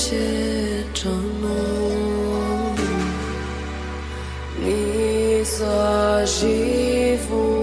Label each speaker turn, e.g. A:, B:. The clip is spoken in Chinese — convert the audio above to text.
A: 切承诺，你所幸福。